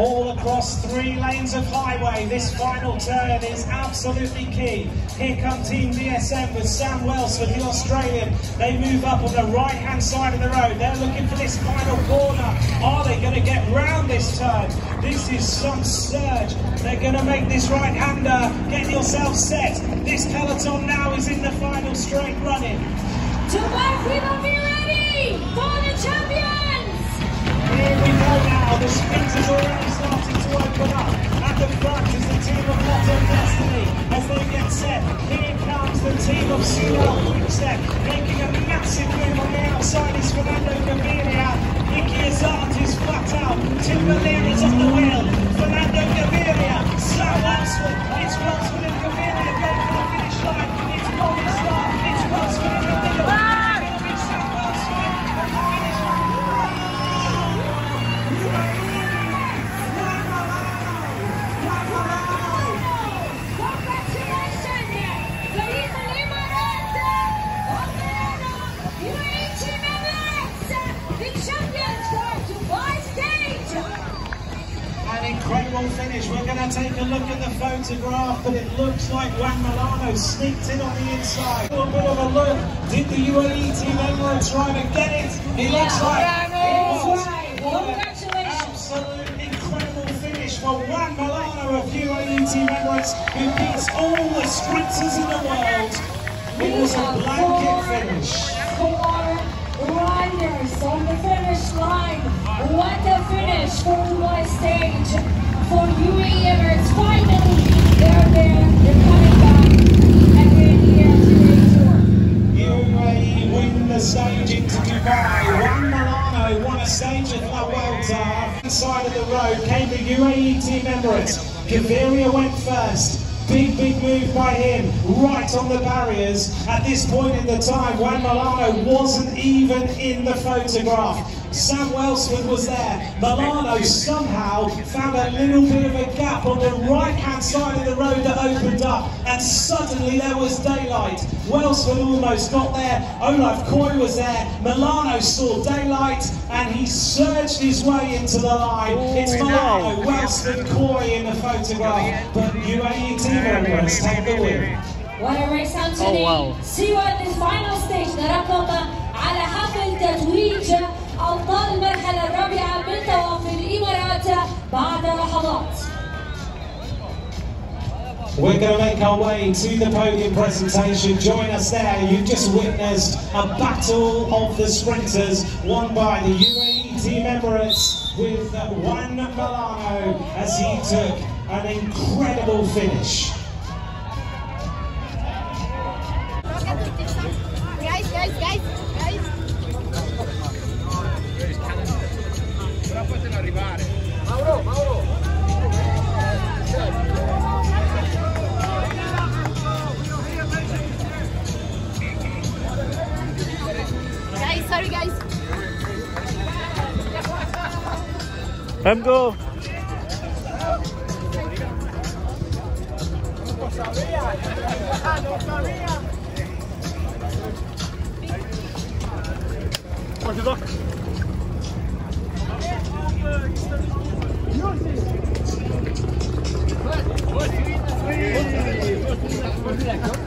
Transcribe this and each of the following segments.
all across three lanes of highway. This final turn is absolutely key. Here come Team DSM with Sam Welsford, the Australian. They move up on the right-hand side of the road. They're looking for this final corner. Are they going to get round this turn? This is some surge. They're going to make this right-hander. Get yourself set. This peloton now is in the final straight running. Will be ready for the champions! Here we go now. The sprint they get set. Here comes the team of Soudal Quickstep making a massive move on the outside is Fernando Gaviria. Nicky Azart is flat out. Tim Merlier is on the wheel. Fernando Gaviria. Incredible finish. We're going to take a look at the photograph, but it looks like Juan Molano sneaked in on the inside. A little bit of a look. Did the UAE team Emirates try to get it? It looks like it was. Right. Congratulations. Absolute incredible finish for Juan Molano of UAE team Emirates, who beats all the sprinters in the world. It was a blanket finish. Four riders on the finish line. What a finish for Dubai stage for UAE Emirates. Finally, they're there. They're coming back. And we're here today tour. UAE win the stage into Dubai. Juan Molano won a stage at La Vuelta. Inside of the road came the UAE team Emirates. Gaviria went first. Big, big move by him, right on the barriers. At this point in the time, Juan Molano wasn't even in the photograph. Sam Welsford was there. Molano somehow found a little bit of a gap on the right-hand side of the road that opened up, and suddenly there was daylight. Welsford almost got there. Olav Kooij was there. Molano saw daylight, and he surged his way into the line. Ooh, it's Molano, Welsford, Kooij in the photograph, but UAE Team Emirates take the win. What a race on. Oh, wow. See you at this final stage, Narakoma lot. We're going to make our way to the podium presentation. Join us there. You've just witnessed a battle of the sprinters won by the UAE Team Emirates with Juan Molano as he took an incredible finish. Remco!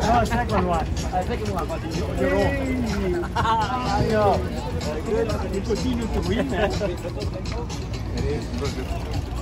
No, second one. Uh, second one, but you, you're wrong. Know. Good. You continue to win. It is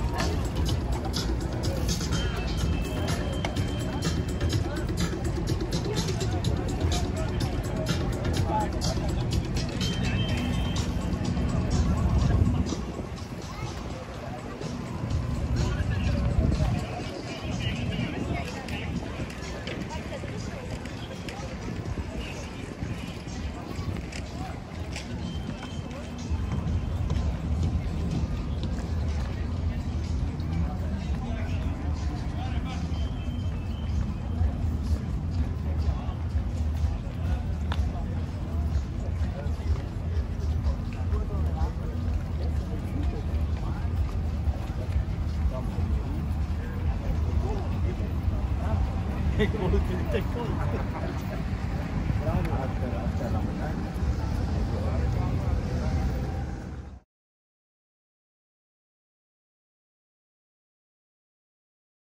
Take all, take all.